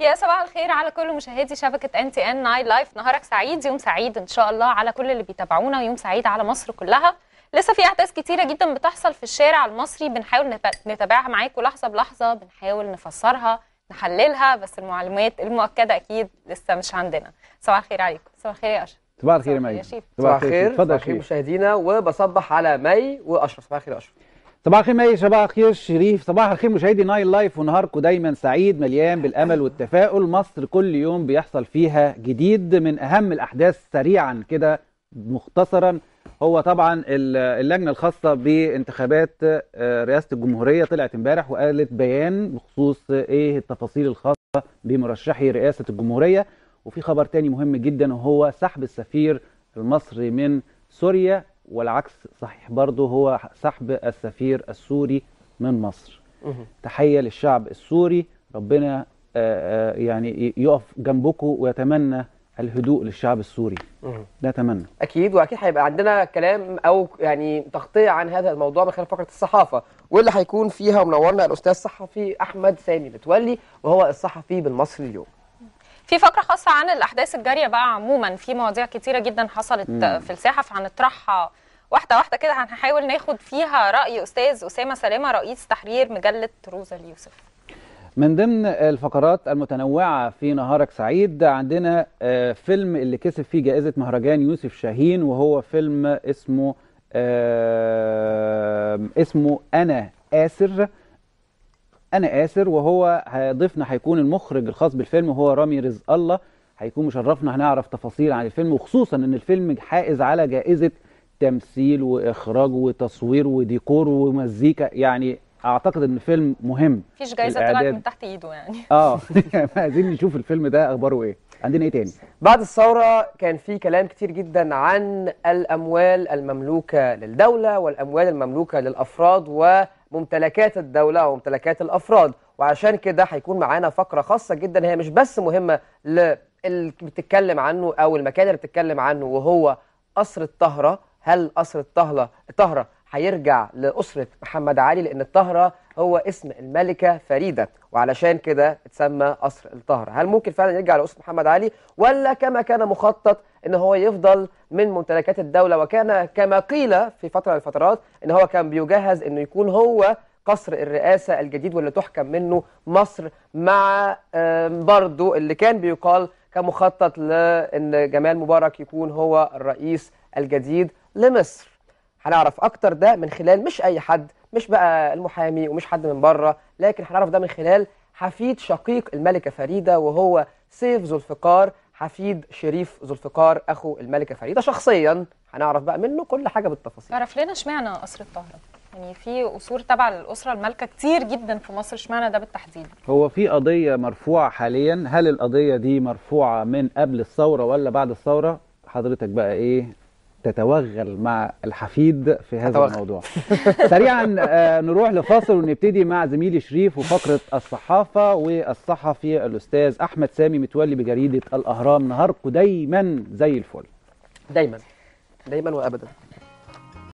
يا صباح الخير على كل مشاهدي شبكة ان تي ان نايل لايف نهارك سعيد يوم سعيد إن شاء الله على كل اللي بيتابعونا ويوم سعيد على مصر كلها. لسه في أحداث كتيرة جدا بتحصل في الشارع المصري بنحاول نت- نتابعها معاكم لحظة بلحظة بنحاول نفسرها نحللها بس المعلومات المؤكدة أكيد لسه مش عندنا. صباح الخير عليكم. صباح الخير يا أشرف. صباح الخير يا صباح مي. صباح الخير. اتفضل يا صباح الخير شريف مشاهدينا وبصبح على مي وأشرف. صباح الخير يا أشرف. صباح الخير مي صباح الخير شريف. صباح الخير مشاهدي نايل لايف ونهاركم دايما سعيد مليان بالأمل والتفاؤل. مصر كل يوم بيحصل فيها جديد من أهم الأحداث سريعا كده مختصرا. هو طبعا ال- اللجنة الخاصة بانتخابات آه، رئاسة الجمهورية طلعت امبارح وقالت بيان بخصوص إيه التفاصيل الخاصة بمرشحي رئاسة الجمهورية. وفي خبر تاني مهم جدا وهو سحب السفير المصري من سوريا. والعكس صحيح. برضه هو سحب السفير السوري من مصر. تحية للشعب السوري. ربنا آه، آه، يعني يقف جنبكم ويتمنى الهدوء للشعب السوري. ده اتمنى أكيد وأكيد هيبقى عندنا كلام أو يعني تغطية عن هذا الموضوع من خلال فقرة الصحافة واللي هيكون فيها ومنورنا الأستاذ الصحفي أحمد سامي متولي وهو الصحفي بالمصري اليوم. في فقرة خاصة عن الأحداث الجارية بقى عموما. في مواضيع كتيرة جدا حصلت مم. في الساحة فهنطرحها واحدة واحدة كده. هنحاول ناخد فيها رأي أستاذ أسامة سلامة رئيس تحرير مجلة روزا اليوسف. من ضمن الفقرات المتنوعة في نهارك سعيد عندنا آه، فيلم اللي كسب فيه جائزة مهرجان يوسف شاهين وهو فيلم اسمه آه، اسمه أنا آسر. أنا آسر وهو ضيفنا هيكون المخرج الخاص بالفيلم وهو رامي رزق الله. هيكون مشرفنا هنعرف تفاصيل عن الفيلم وخصوصا إن الفيلم حائز على جائزة تمثيل وإخراج وتصوير وديكور ومزيكا. يعني أعتقد إن فيلم مهم. مفيش جايزة طلعت. من تحت إيده يعني. آه. عايزين نشوف الفيلم ده أخباره إيه. عندنا إيه تاني؟ بعد الثورة كان في كلام كتير جدا عن الأموال المملوكة للدولة والأموال المملوكة للأفراد وممتلكات الدولة وممتلكات الأفراد. وعشان كده هيكون معانا فقرة خاصة جدا. هي مش بس مهمة اللي بتتكلم عنه أو المكان اللي بتتكلم عنه وهو قصر الطهرة. هل قصر الطهرة هيرجع لأسرة محمد علي لأن الطهرة هو اسم الملكة فريدة. وعلشان كده اتسمى قصر الطهرة. هل ممكن فعلا يرجع لأسرة محمد علي؟ ولا كما كان مخطط إن هو يفضل من ممتلكات الدولة. وكان كما قيل في فترة من الفترات إن هو كان بيجهز إنه يكون هو قصر الرئاسة الجديد واللي تحكم منه مصر مع برضو اللي كان بيقال كمخطط لإن جمال مبارك يكون هو الرئيس الجديد لمصر. هنعرف أكتر ده من خلال مش أي حد مش بقى المحامي ومش حد من بره لكن هنعرف ده من خلال حفيد شقيق الملكة فريدة وهو سيف ذو الفقار حفيد شريف ذو الفقار أخو الملكة فريدة. شخصيا هنعرف بقى منه كل حاجة بالتفاصيل. تعرف لنا اشمعنى قصر الطهرة يعني في قصور تبع للأسرة المالكة كتير جدا في مصر اشمعنى ده بالتحديد؟ هو في قضية مرفوعة حاليا. هل القضية دي مرفوعة من قبل الثورة ولا بعد الثورة؟ حضرتك بقى إيه تتوغل مع الحفيد في هذا أتوغل. الموضوع. سريعا آه، نروح لفاصل ونبتدي مع زميلي شريف وفقرة الصحافة والصحفي الأستاذ أحمد سامي متولي بجريدة الأهرام. نهاركم دايما زي الفل. دايما. دايما وابدا.